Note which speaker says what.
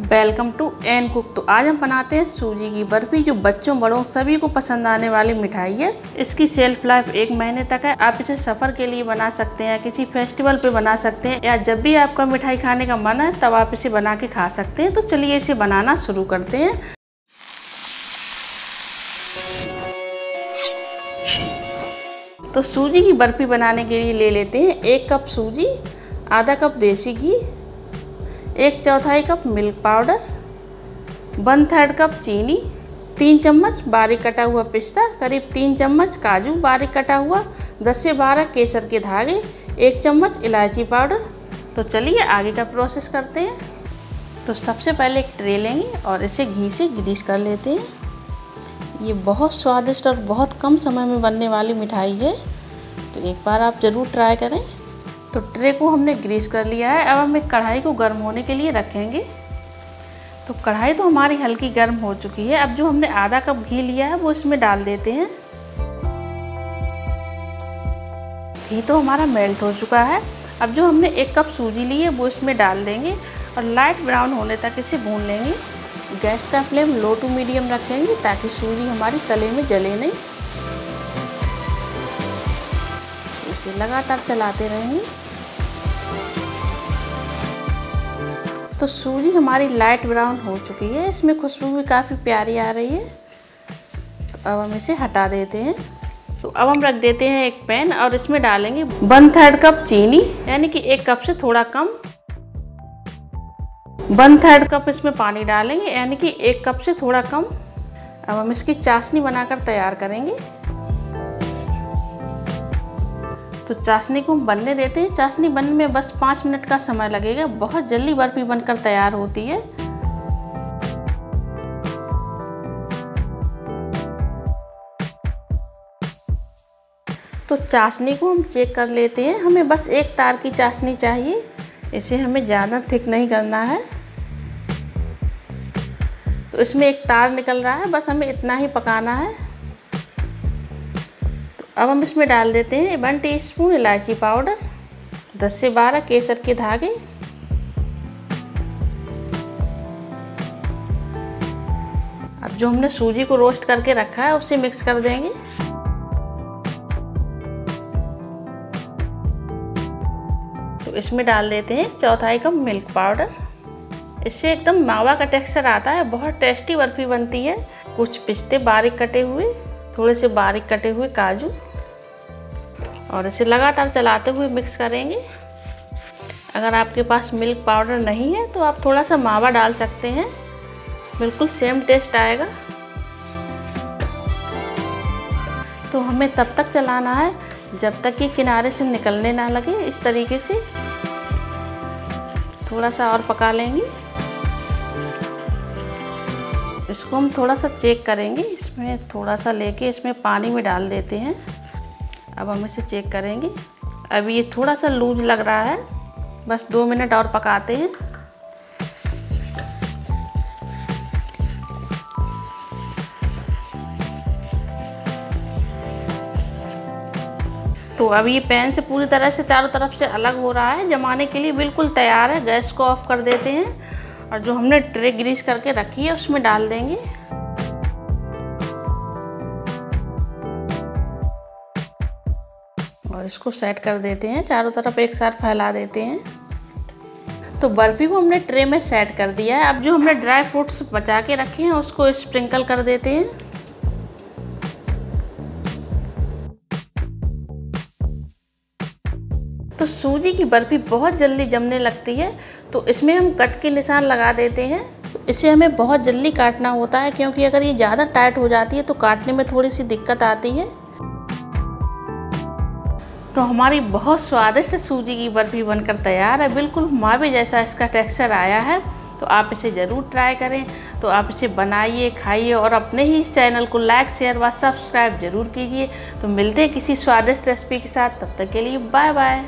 Speaker 1: Welcome to N cook. तो आज हम बनाते हैं सूजी की बर्फ़ी, जो बच्चों, बड़ों सभी को पसंद आने वाली मिठाई है। इसकी सेल्फ लाइफ एक महीने तक है। आप इसे सफ़र के लिए बना सकते हैं, किसी फेस्टिवल पे बना सकते हैं, या जब भी आपका मिठाई खाने का मन है, तब आप इसे बना के खा सकते हैं। तो चलिए इसे बनाना शुरू करते हैं। तो सूजी की बर्फ़ी बनाने के लिए ले लेते हैं एक कप सूजी, आधा कप देसी घी एक चौथाई cup milk powder, one third cup चीनी, तीन चम्मच बारीक कटा हुआ पिस्ता, करीब तीन चम्मच काजू बारीक कटा हुआ 10 से 12 केसर के धागे, एक चम्मच इलायची पाउडर। तो चलिए आगे का प्रोसेस करते हैं। तो सबसे पहले एक ट्रे लेंगे और इसे घी से ग्रीस कर लेते हैं। ये बहुत स्वादिष्ट और बहुत कम समय में बनने वाली मिठाई है। तो एक बार आप ज़रूर ट्राई करें। तो ट्रे को हमने ग्रीस कर लिया है। अब हम एक कढ़ाई को गर्म होने के लिए रखेंगे। तो कढ़ाई तो हमारी हल्की गर्म हो चुकी है। अब जो हमने आधा कप घी लिया है, वो इसमें डाल देते हैं। घी तो हमारा मेल्ट हो चुका है। अब जो हमने एक कप सूजी ली है, वो इसमें डाल देंगे और लाइट ब्राउन होने तक इसे भून लेंगे। गैस का फ्लेम लो टू मीडियम रखेंगे ताकि सूजी हमारी तले में जले नहीं। इसे लगातार चलाते रहेंगे। तो सूजी हमारी लाइट ब्राउन हो चुकी है। इसमें खुशबू भी काफ़ी प्यारी आ रही है। तो अब हम इसे हटा देते हैं। तो अब हम रख देते हैं एक पैन और इसमें डालेंगे वन थर्ड कप चीनी, यानी कि एक कप से थोड़ा कम। वन थर्ड कप इसमें पानी डालेंगे, यानी कि एक कप से थोड़ा कम। अब हम इसकी चाशनी बनाकर तैयार करेंगे। तो चाशनी को हम बनने देते हैं। चाशनी बनने में बस पाँच मिनट का समय लगेगा। बहुत जल्दी बर्फ़ी बनकर तैयार होती है। तो चाशनी को हम चेक कर लेते हैं। हमें बस एक तार की चाशनी चाहिए। इसे हमें ज़्यादा थिक नहीं करना है। तो इसमें एक तार निकल रहा है। बस हमें इतना ही पकाना है। अब हम इसमें डाल देते हैं वन टीस्पून इलायची पाउडर 10 से 12 केसर के धागे। अब जो हमने सूजी को रोस्ट करके रखा है, उसे मिक्स कर देंगे। तो इसमें डाल देते हैं चौथाई कप मिल्क पाउडर। इससे एकदम मावा का टेक्सचर आता है, बहुत टेस्टी बर्फ़ी बनती है। कुछ पिस्ते बारीक कटे हुए, थोड़े से बारीक कटे हुए काजू। और इसे लगातार चलाते हुए मिक्स करेंगे। अगर आपके पास मिल्क पाउडर नहीं है तो आप थोड़ा सा मावा डाल सकते हैं। बिल्कुल सेम टेस्ट आएगा। तो हमें तब तक चलाना है, जब तक ये किनारे से निकलने ना लगे इस तरीके से। थोड़ा सा और पका लेंगे। इसको हम थोड़ा सा चेक करेंगे। इसमें थोड़ा सा लेके इसमें पानी में डाल देते हैं। अब हम इसे चेक करेंगे। अभी ये थोड़ा सा लूज लग रहा है। बस दो मिनट और पकाते हैं। तो अब ये पैन से पूरी तरह से चारों तरफ़ से अलग हो रहा है। जमाने के लिए बिल्कुल तैयार है। गैस को ऑफ़ कर देते हैं। और जो हमने ट्रे ग्रीस करके रखी है, उसमें डाल देंगे। और इसको सेट कर देते हैं। चारों तरफ़ एक साथ फैला देते हैं। तो बर्फ़ी को हमने ट्रे में सेट कर दिया है। अब जो हमने ड्राई फ्रूट्स बचा के रखे हैं, उसको स्प्रिंकल कर देते हैं। तो सूजी की बर्फ़ी बहुत जल्दी जमने लगती है। तो इसमें हम कट के निशान लगा देते हैं। तो इसे हमें बहुत जल्दी काटना होता है, क्योंकि अगर ये ज़्यादा टाइट हो जाती है तो काटने में थोड़ी सी दिक्कत आती है। तो हमारी बहुत स्वादिष्ट सूजी की बर्फ़ी बनकर तैयार है। बिल्कुल मावे जैसा इसका टेक्सचर आया है। तो आप इसे ज़रूर ट्राई करें। तो आप इसे बनाइए, खाइए और अपने ही इस चैनल को लाइक शेयर व सब्सक्राइब ज़रूर कीजिए। तो मिलते हैं किसी स्वादिष्ट रेसिपी के साथ। तब तक के लिए बाय बाय